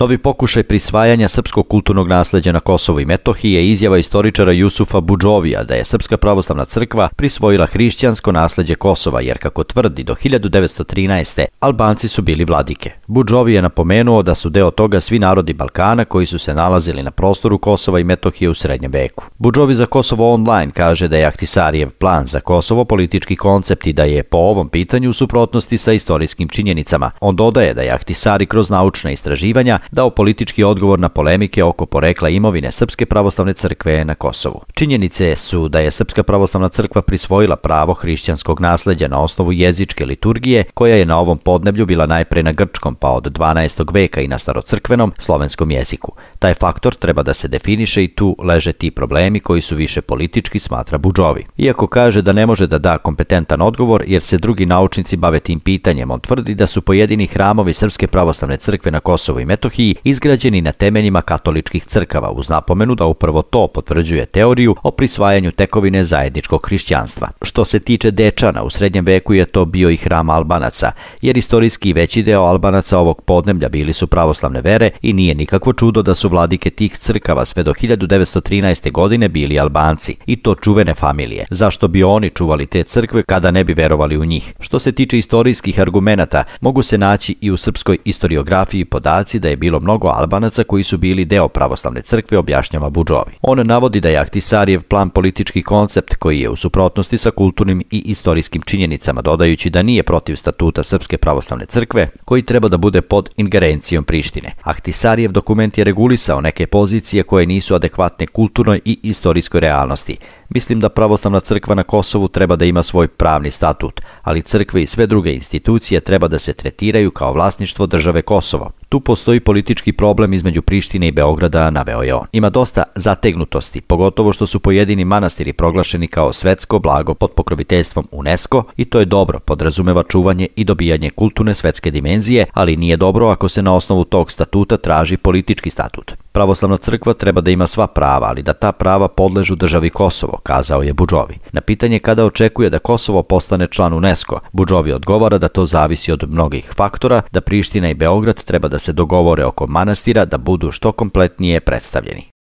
Novi pokušaj prisvajanja srpskog kulturnog nasleđa na Kosovu i Metohiji je izjava istoričara Jusufa Budžovija da je Srpska pravoslavna crkva prisvojila hrišćansko nasleđe Kosova, jer kako tvrdi do 1913. Albanci su bili vladike. Budžovi je napomenuo da su deo toga svi narodi Balkana koji su se nalazili na prostoru Kosova i Metohije u srednjem veku. Budžovi za Kosovo online kaže da je Ahtisarijev plan za Kosovo politički koncept i da je po ovom pitanju u suprotnosti sa istorijskim činjenicama. On dodaje da je Ahtisari kroz naučna istraživanja dao politički odgovor na polemike oko porekla imovine Srpske pravoslavne crkve na Kosovu. Činjenice su da je Srpska pravoslavna crkva prisvojila pravo hrišćanskog nasleđa na osnovu jezičke liturgije, koja je na ovom podneblju bila najpre na grčkom, pa od 12. veka i na starocrkvenom slovenskom jeziku. Taj faktor treba da se definiše i tu leže ti problemi koji su više politički, smatra Budžovi. Iako kaže da ne može da da kompetentan odgovor jer se drugi naučnici bave tim pitanjem, on tvrdi da su pojedini hramovi Srpske pravoslavne crkve na Kosovu i Metohiji izgrađeni na temeljima katoličkih crkava uz napomenu da upravo to potvrđuje teoriju o prisvajanju tekovine zajedničkog hrišćanstva. Što se tiče Dečana, u srednjem veku je to bio i hram Albanaca, jer istorijski veći deo Albanaca ovog podneblja bili su pravoslavne vere i nije nikakvo čudo da su vladike tih crkava sve do 1913. godine bili Albanci, i to čuvene familije. Zašto bi oni čuvali te crkve kada ne bi verovali u njih? Što se tiče istorijskih argumenata, mogu se naći i u srpskoj historiografiji podaci da je bilo mnogo Albanaca koji su bili deo pravoslavne crkve, objašnjava Budžovi. On navodi da je Ahtisarijev plan politički koncept koji je u suprotnosti sa kulturnim i istorijskim činjenicama, dodajući da nije protiv statuta Srpske pravoslavne crkve, koji treba da bude pod ingerencijom Prištine. Ahtisarijev dokument je regulisao neke pozicije koje nisu adekvatne kulturnoj i istorijskoj realnosti. Mislim da pravoslavna crkva na Kosovu treba da ima svoj pravni statut, ali crkve i sve druge institucije treba da se tretiraju kao vlasništvo države Kosovo. Tu postoji politički problem između Prištine i Beograda, naveo je on. Ima dosta zategnutosti, pogotovo što su pojedini manastiri proglašeni kao svetsko blago pod pokroviteljstvom UNESCO i to je dobro, podrazumeva čuvanje i dobijanje kulturne svetske dimenzije, ali nije dobro ako se na osnovu tog statuta traži politički statut. Pravoslavna crkva treba da ima sva prava, ali da ta prava podležu državi Kosovo, kazao je Budžovi. Na pitanje kada očekuje da Kosovo postane član UNESCO, Budžovi odgovara da to zavisi od mnogih faktora, da Priština i Beograd treba da se dogovore oko manastira da budu što kompletnije predstavljeni.